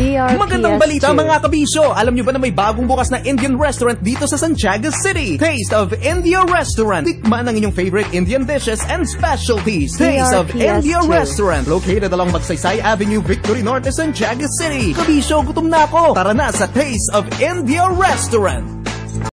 GRPS Magandang balita mga kabisyo! Alam nyo ba na may bagong bukas na Indian restaurant dito sa Santiago City? Taste of India Restaurant. Tikman ang inyong favorite Indian dishes and specialties. Taste of India Restaurant. Located along Magsaysay Avenue, Victory Norte, Santiago City. Kabisyo, gutom na ako. Tara na sa Taste of India Restaurant.